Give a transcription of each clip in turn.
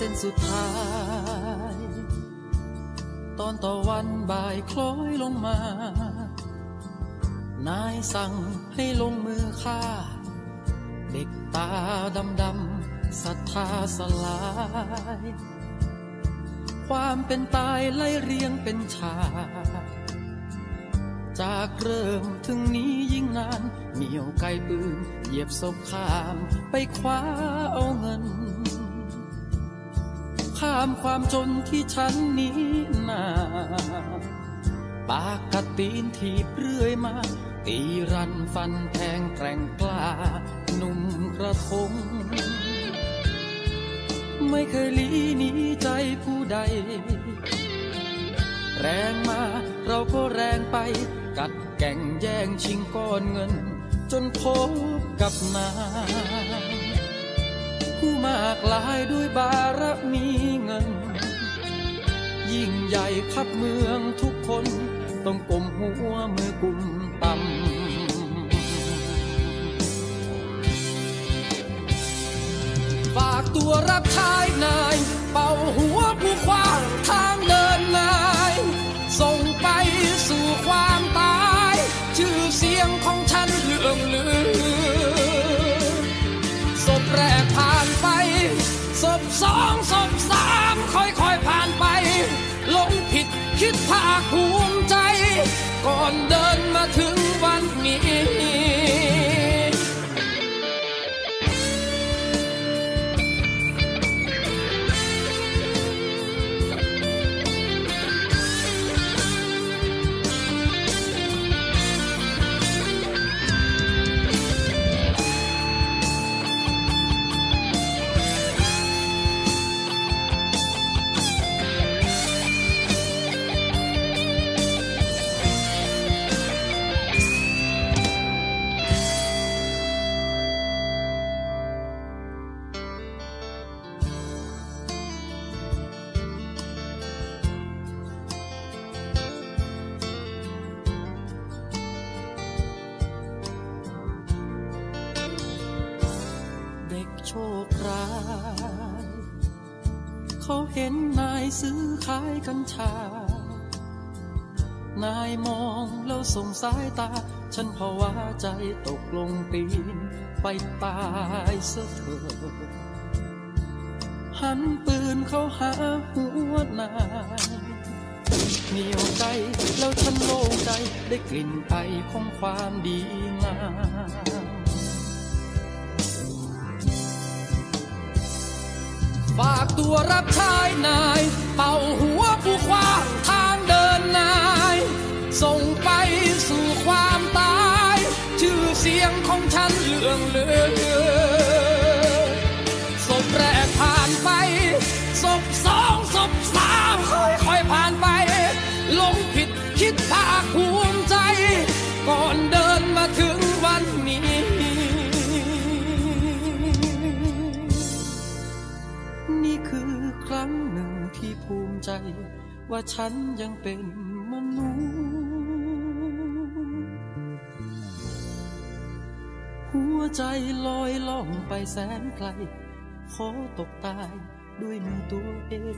ส้นสุดท้าย ตอนต่อวันบ่ายคล้อยลงมา นายสั่งให้ลงมือฆ่า เด็กตาดำดำศรัทธาสลาย ความเป็นตายไล่เรียงเป็นฉากจากเริ่มถึงนี้ยิ่งนานเหนียวไกลปืน เหยียบศพข้ามไปคว้าเอาเงิน ข้ามความจนที่ฉันนี้นาปากกระตีนทีบเรื่อยมา ตีรันฟันแทงแกร่งกล้าหนุ่มกระทง ไม่เคยลีหนีใจผู้ใด แรงมาเราก็แรงไป กัดแก่งแย่งชิงก้อนเงิน จนพบกับนาย ผู้มากลายด้วยบารมีเงิน ยิ่งใหญ่ขับเมืองทุกคน ต้องกลมหัวมือกุมต่ำฝากตัวรับใช้นาย เป่าหัวผู้ควางทางเดินนาย ส่งไปสู่ความตาย ชื่อเสียงของฉันเลื่องลือศพแรก ศพสองศพสามค่อยๆผ่านไปหลงผิดคิดภาคภูมิใจ ก่อนเดินมาถึงวันนี้ ซื้อขายกัญชา นายมองแล้วส่งสายตา ฉันภาวะใจตกลงปีน ไปตายเสียเถิดหันปืนเขาหาหัวนายเหนียวใจแล้วฉันโล่งใจได้กลิ่นไอของความดีงาม ฝากตัวรับใช้นาย เป่าหัวผู้ควางทางเดินนาย ส่งไปสู่ความตาย ชื่อเสียงของฉันเลื่องเลือ ใจว่าฉันยังเป็นมนุษย์หัวใจลอยล่องไปแสนไกล ขอตกตายด้วยมือตัวเอง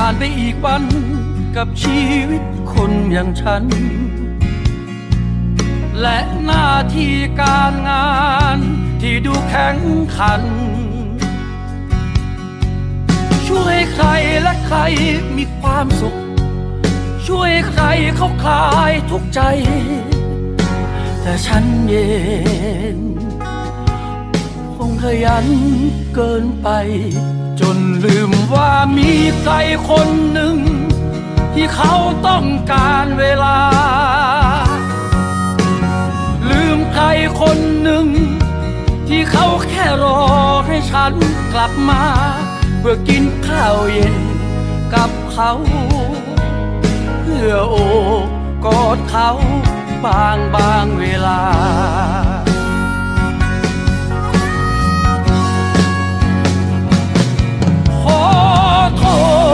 ผ่านไปอีกวันกับชีวิตคนอย่างฉัน และหน้าที่การงานที่ดูแข็งขัน ช่วยใครและใครมีความสุข ช่วยใครเขาคลายทุกใจ แต่ฉันเองคงขยันเกินไป จนลืมว่า ใครคนหนึ่ง ที่เขาต้องการเวลา ลืมใครคนหนึ่ง ที่เขาแค่รอให้ฉันกลับมา เพื่อกินข้าวเย็นกับเขา เพื่อโอบกอดเขาบางบางเวลา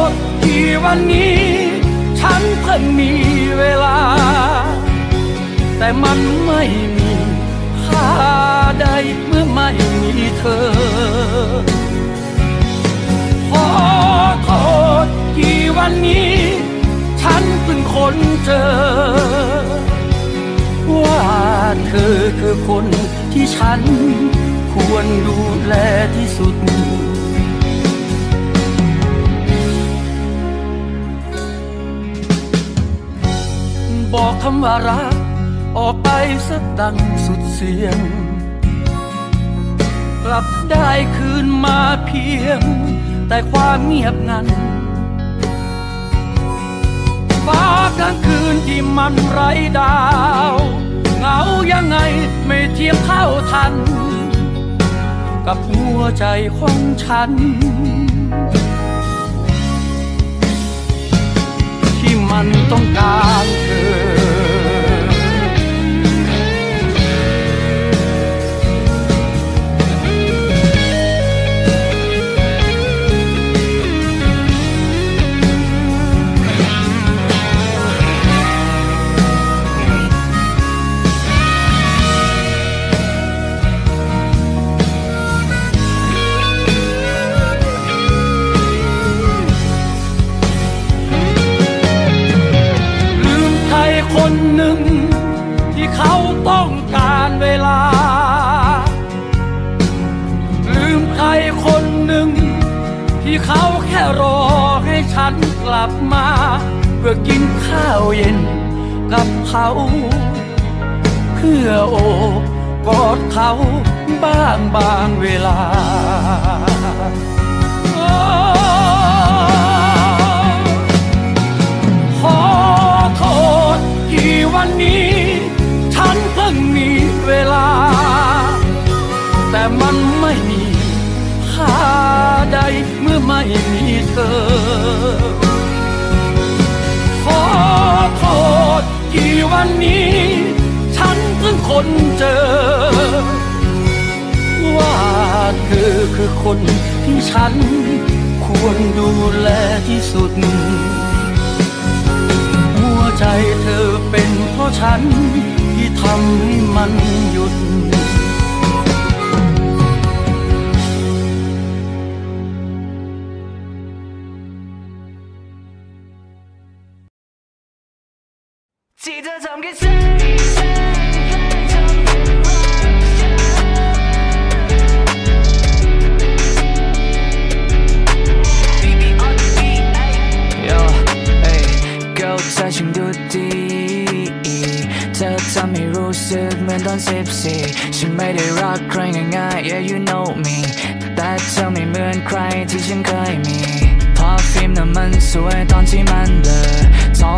ษที่วันนี้ ฉันเพิ่งมีเวลา แต่มันไม่มีค่าใดเมื่อไม่มีเธอ ขอโทษที่วันนี้ ฉันเพิ่งค้นเจอ ว่าเธอคือคนที่ฉันควรดูแลที่สุด บอกคำว่ารัก ออกไปสักดังสุดเสียง กลับได้คืนมาเพียง แต่ความเงียบงันฟ้ากลางคืนที่มันไร้ดาวเหงายังไงไม่เทียมเท่าทัน กับหัวใจของฉัน ที่มันต้องการ เขาแค่รอให้ฉันกลับมา เพื่อกินข้าวเย็นกับเขา เพื่อโอบกอดเขาบ้างบางเวลา เมื่อไม่มีเธอ ขอโทษที่วันนี้ ฉันเพิ่งคนเจอ ว่าเธอคือคนที่ฉันควรดูแลที่สุด หัวใจเธอเป็นเพราะฉันที่ทำให้มันหยุด ที่เธอทำแค่ say say โยเอ้ย girl เธอช่างดูดีเธอทำให้รู้สึกเหมือนตอนสิบสี่ฉันไม่ได้รักใครง่ายๆ yeah you know me แต่เธอไม่เหมือนใครที่ฉันเคยมี พอฟิล์มน่ะมันสวยตอนที่มันเบลอ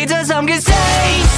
진짜 삼겹살